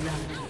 blood.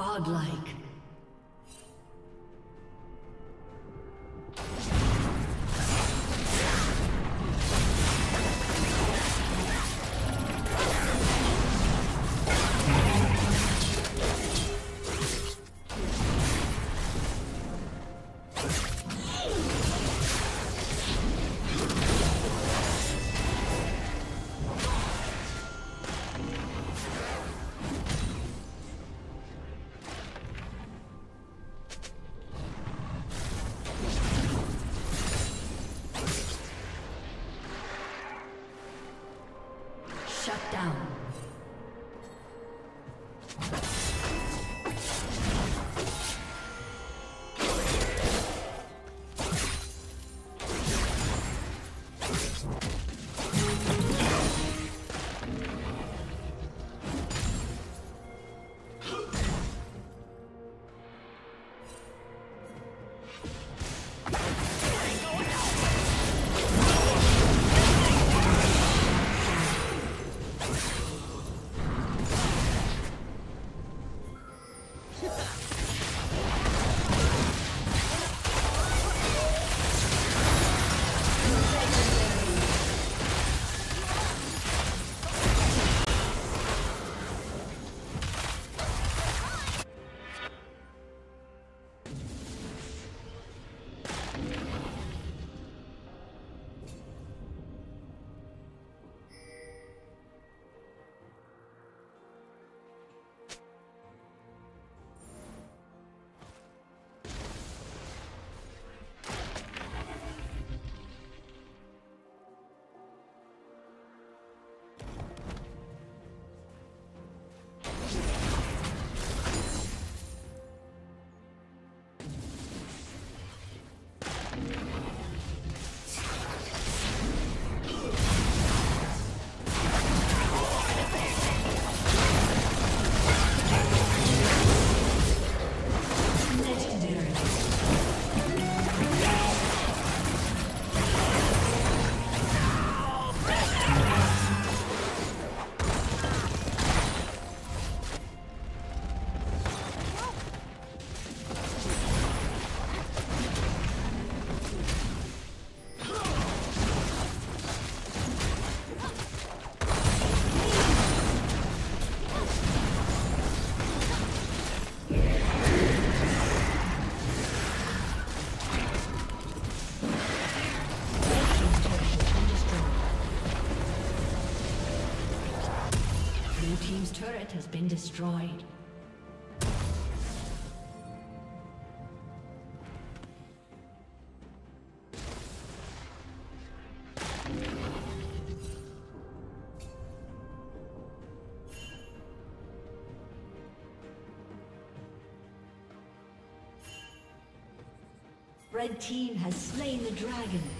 Godlike. Been destroyed. Red team has slain the dragon.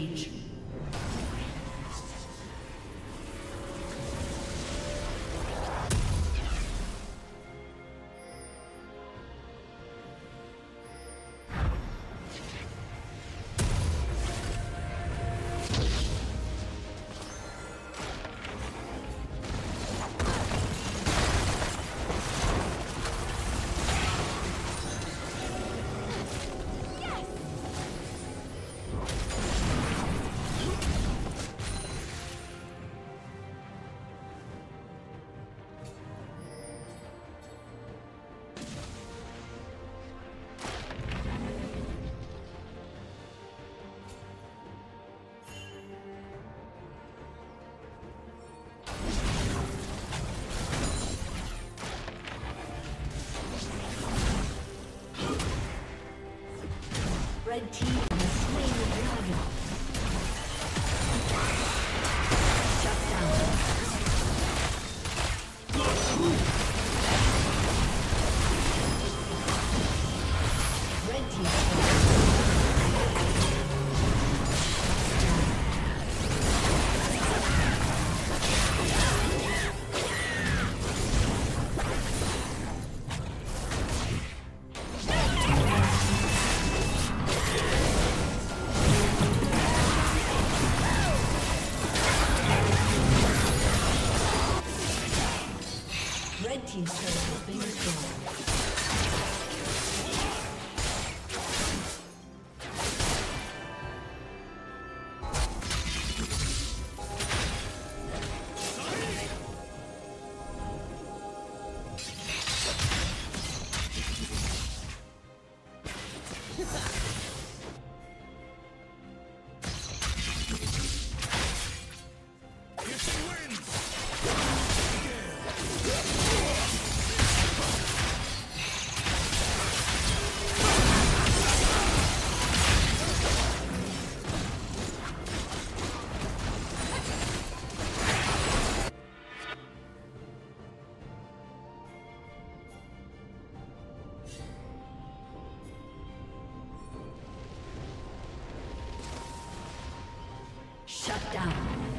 Rampage. Team Shut down.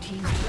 team's